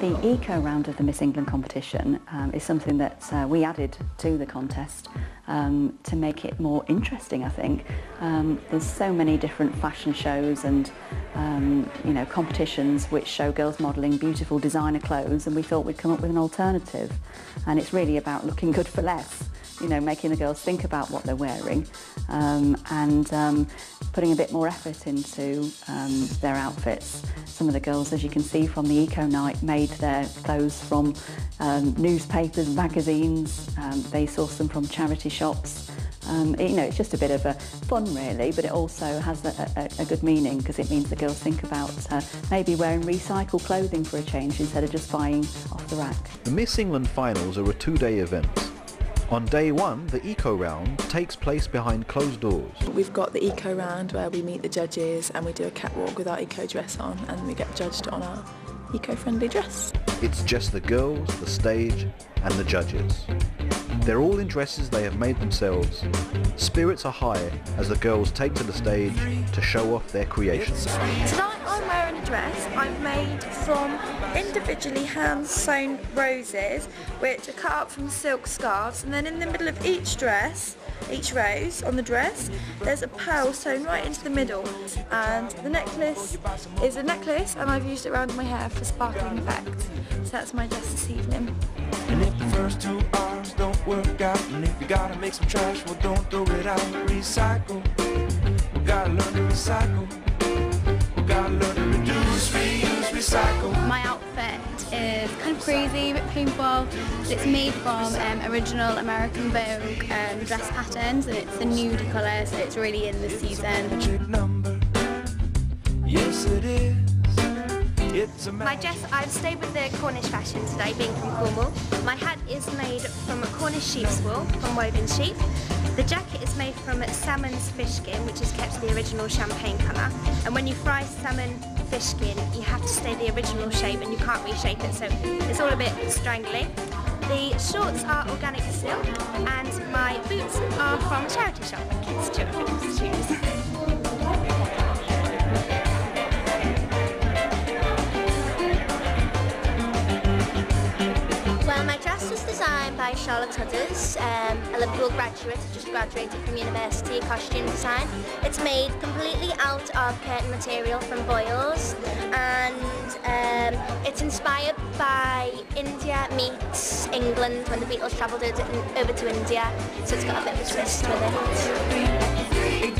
The eco round of the Miss England competition um, is something that uh, we added to the contest um, to make it more interesting, I think. Um, there's so many different fashion shows and um, you know competitions which show girls modelling beautiful designer clothes and we thought we'd come up with an alternative. And it's really about looking good for less you know, making the girls think about what they're wearing um, and um, putting a bit more effort into um, their outfits. Some of the girls, as you can see from the Eco Night, made their clothes from um, newspapers, magazines. Um, they sourced them from charity shops. Um, you know, it's just a bit of a fun really, but it also has a, a, a good meaning because it means the girls think about uh, maybe wearing recycled clothing for a change instead of just buying off the rack. The Miss England finals are a two-day event. On day one, the Eco Round takes place behind closed doors. We've got the Eco Round where we meet the judges and we do a catwalk with our eco dress on and we get judged on our eco-friendly dress. It's just the girls, the stage and the judges. They're all in dresses they have made themselves. Spirits are high as the girls take to the stage to show off their creations. Tonight I'm wearing a dress I've made from individually hand sewn roses which are cut up from silk scarves and then in the middle of each dress each rose on the dress there's a pearl sewn right into the middle and the necklace is a necklace and I've used it around my hair for sparkling effect so that's my dress this evening and if the first two arms don't work out and if you gotta make some trash well don't throw it out recycle we gotta learn to recycle we gotta learn to reduce reuse recycle my outfit is kind of crazy, a bit paintball. It's made from um, original American Vogue um, dress patterns and it's a nude colour so it's really in the season. Yes it is. My dress, I've stayed with the Cornish fashion today, being from Cornwall. My hat is made from a Cornish sheep's wool, from woven sheep. The jacket is made from salmon's fish skin, which is kept the original champagne colour. And when you fry salmon fish skin, you have to stay the original shape and you can't reshape it, so it's all a bit strangly. The shorts are organic silk, and my boots are from a charity shop, Kids Children's Shoes. By Charlotte Hudders, um, a Liverpool graduate just graduated from university costume design. It's made completely out of curtain material from Boyles and um, it's inspired by India meets England when the Beatles travelled over to India, so it's got a bit of a twist with it. 18, 21, 24, 27.